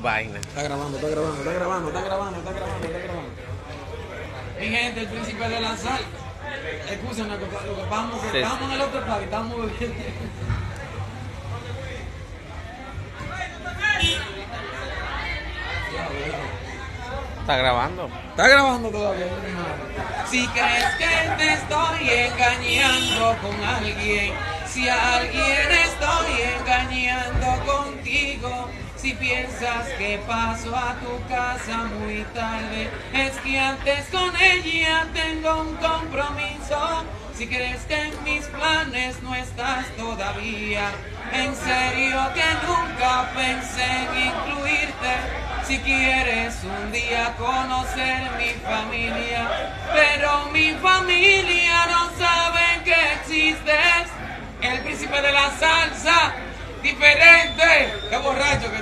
Vaina. Está grabando, está grabando, está grabando, está grabando, está grabando, está grabando. Mi gente, el príncipe de la sal. Escúchame, lo que vamos, que Sí. estamos en el otro lado y estamos bebiendo. Está grabando. Está grabando todavía. Si crees que te estoy engañando con alguien, si a alguien estoy engañando contigo, si piensas que paso a tu casa muy tarde, es que antes con ella tengo un compromiso. Si crees que en mis planes no estás todavía, en serio que nunca pensé en incluirte. Si quieres un día conocer mi familia, pero mi familia no sabe que existes. El príncipe de la salsa, diferente. Qué borracho que.